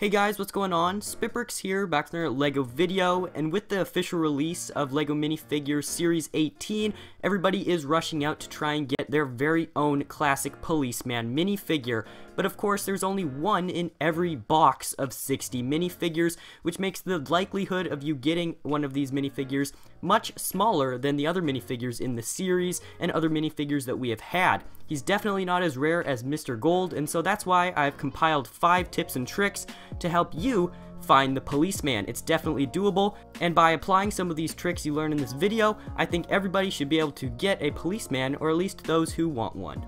Hey guys, what's going on? SpitBrix here, back with another LEGO video, and with the official release of LEGO Minifigures Series 18, everybody is rushing out to try and get their very own classic policeman minifigure. But of course, there's only one in every box of 60 minifigures, which makes the likelihood of you getting one of these minifigures much smaller than the other minifigures in the series and other minifigures that we have had. He's definitely not as rare as Mr. Gold, and so that's why I've compiled 5 tips and tricks to help you find the policeman. It's definitely doable, and by applying some of these tricks you learn in this video, I think everybody should be able to get a policeman, or at least those who want one.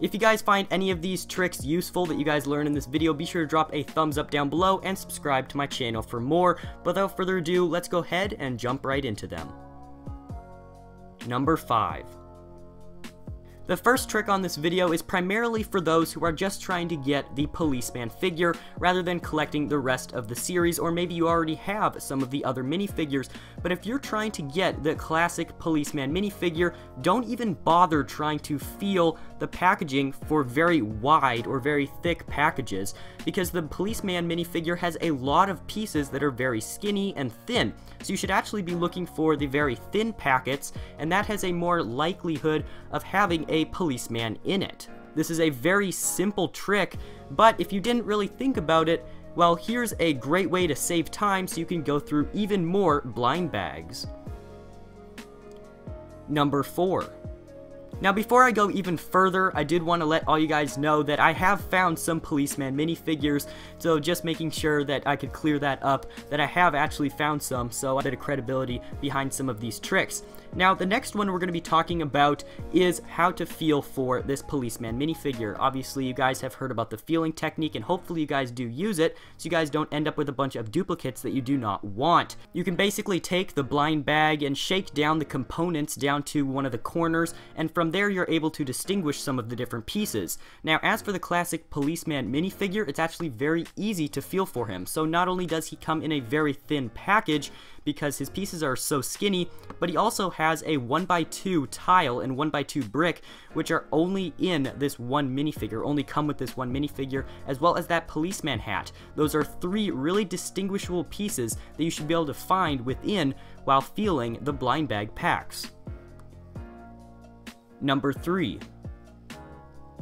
If you guys find any of these tricks useful that you guys learn in this video, be sure to drop a thumbs up down below and subscribe to my channel for more. But without further ado, let's go ahead and jump right into them. Number 5. The first trick on this video is primarily for those who are just trying to get the policeman figure rather than collecting the rest of the series or maybe you already have some of the other minifigures. But if you're trying to get the classic policeman minifigure don't even bother trying to feel the packaging for very wide or very thick packages because the policeman minifigure has a lot of pieces that are very skinny and thin. So you should actually be looking for the very thin packets and that has a more likelihood of having a policeman in it. This is a very simple trick, but if you didn't really think about it, well, here's a great way to save time so you can go through even more blind bags. Number 4. Now before I go even further, I did want to let all you guys know that I have found some policeman minifigures, so just making sure that I could clear that up, that I have actually found some, so a bit of credibility behind some of these tricks. Now, the next one we're going to be talking about is how to feel for this policeman minifigure. Obviously, you guys have heard about the feeling technique, and hopefully you guys do use it, so you guys don't end up with a bunch of duplicates that you do not want. You can basically take the blind bag and shake down the components down to one of the corners, and from there you're able to distinguish some of the different pieces. Now, as for the classic policeman minifigure, it's actually very easy to feel for him. So not only does he come in a very thin package, because his pieces are so skinny, but he also has a 1x2 tile and 1x2 brick, which are only in this one minifigure, only come with this one minifigure, as well as that policeman hat. Those are three really distinguishable pieces that you should be able to find within while feeling the blind bag packs. Number 3.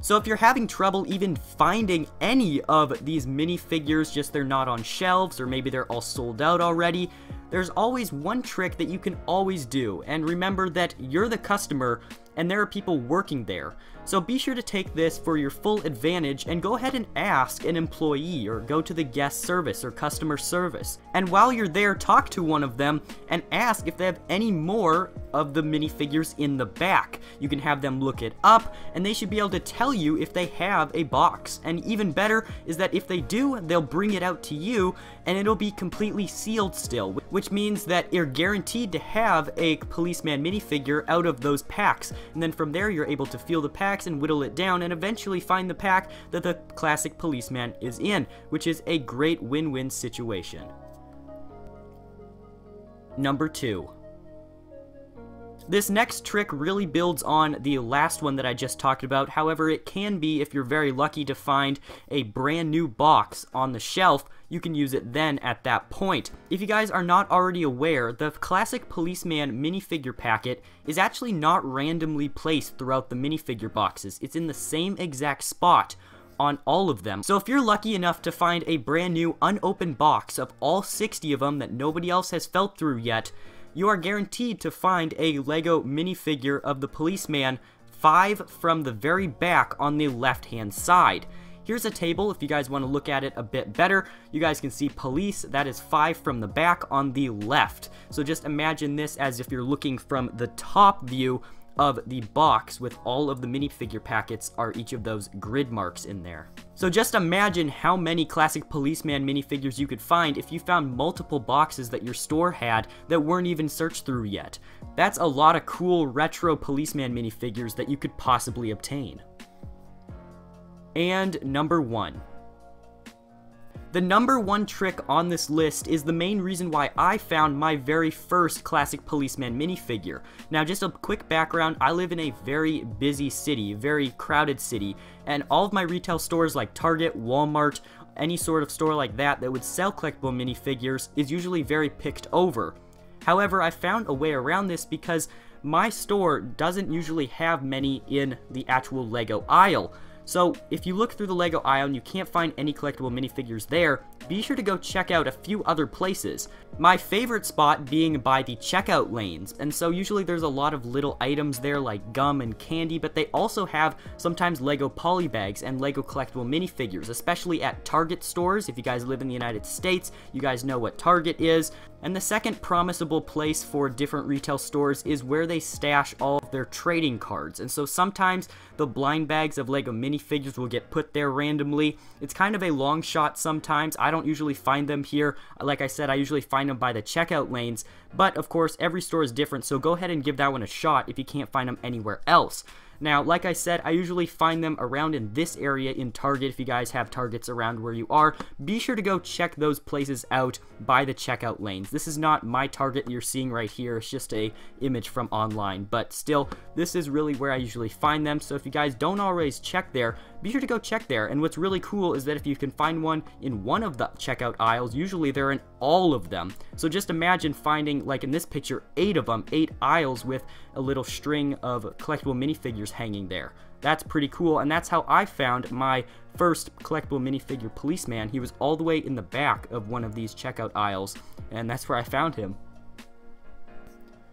So if you're having trouble even finding any of these minifigures, just they're not on shelves or maybe they're all sold out already, there's always one trick that you can always do, and remember that you're the customer and there are people working there. So be sure to take this for your full advantage and go ahead and ask an employee or go to the guest service or customer service. And while you're there, talk to one of them and ask if they have any more of the minifigures in the back. You can have them look it up and they should be able to tell you if they have a box. And even better is that if they do, they'll bring it out to you and it'll be completely sealed still, which means that you're guaranteed to have a policeman minifigure out of those packs. And then from there, you're able to feel the packs and whittle it down and eventually find the pack that the classic policeman is in, which is a great win-win situation. Number 2. This next trick really builds on the last one that I just talked about, however it can be if you're very lucky to find a brand new box on the shelf, you can use it then at that point. If you guys are not already aware, the classic policeman minifigure packet is actually not randomly placed throughout the minifigure boxes, it's in the same exact spot on all of them. So if you're lucky enough to find a brand new unopened box of all 60 of them that nobody else has felt through yet, you are guaranteed to find a LEGO minifigure of the policeman, five from the very back on the left hand side. Here's a table if you guys want to look at it a bit better. You guys can see police, that is five from the back on the left. So just imagine this as if you're looking from the top view of the box with all of the minifigure packets are each of those grid marks in there. So just imagine how many classic policeman minifigures you could find if you found multiple boxes that your store had that weren't even searched through yet. That's a lot of cool retro policeman minifigures that you could possibly obtain. And number one, the number one trick on this list is the main reason why I found my very first Classic Policeman minifigure. Now just a quick background, I live in a very busy city, very crowded city, and all of my retail stores like Target, Walmart, any sort of store like that that would sell collectible minifigures is usually very picked over. However, I found a way around this because my store doesn't usually have many in the actual LEGO aisle. So if you look through the LEGO and you can't find any collectible minifigures there, be sure to go check out a few other places. My favorite spot being by the checkout lanes, and so usually there's a lot of little items there like gum and candy, but they also have sometimes LEGO polybags and LEGO collectible minifigures, especially at Target stores. If you guys live in the United States, you guys know what Target is. And the second promisable place for different retail stores is where they stash all of their trading cards. And so sometimes the blind bags of LEGO minifigures will get put there randomly. It's kind of a long shot sometimes. I don't usually find them here. Like I said, I usually find them by the checkout lanes. But of course, every store is different, so go ahead and give that one a shot if you can't find them anywhere else. Now, like I said, I usually find them around in this area in Target. If you guys have Targets around where you are, be sure to go check those places out by the checkout lanes. This is not my Target you're seeing right here. It's just a image from online, but still, this is really where I usually find them. So if you guys don't always check there, be sure to go check there. And what's really cool is that if you can find one in one of the checkout aisles, usually they're in all of them. So just imagine finding, like in this picture, eight of them, eight aisles with a little string of collectible minifigures hanging there. That's pretty cool, and that's how I found my first collectible minifigure policeman. He was all the way in the back of one of these checkout aisles, and that's where I found him.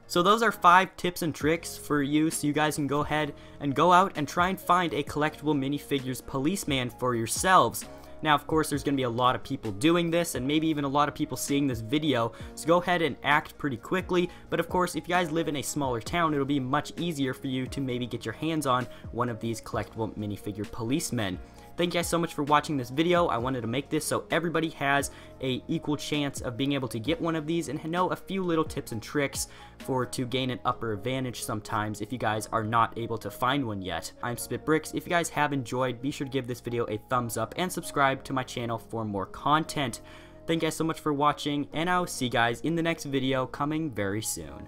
So those are five tips and tricks for you so you guys can go ahead and go out and try and find a collectible minifigures policeman for yourselves. Now, of course, there's going to be a lot of people doing this, and maybe even a lot of people seeing this video, so go ahead and act pretty quickly. But of course, if you guys live in a smaller town, it'll be much easier for you to maybe get your hands on one of these collectible minifigure policemen. Thank you guys so much for watching this video. I wanted to make this so everybody has a equal chance of being able to get one of these and know a few little tips and tricks for to gain an upper advantage sometimes if you guys are not able to find one yet. I'm SpitBrix. If you guys have enjoyed, be sure to give this video a thumbs up and subscribe to my channel for more content. Thank you guys so much for watching, and I'll see you guys in the next video coming very soon.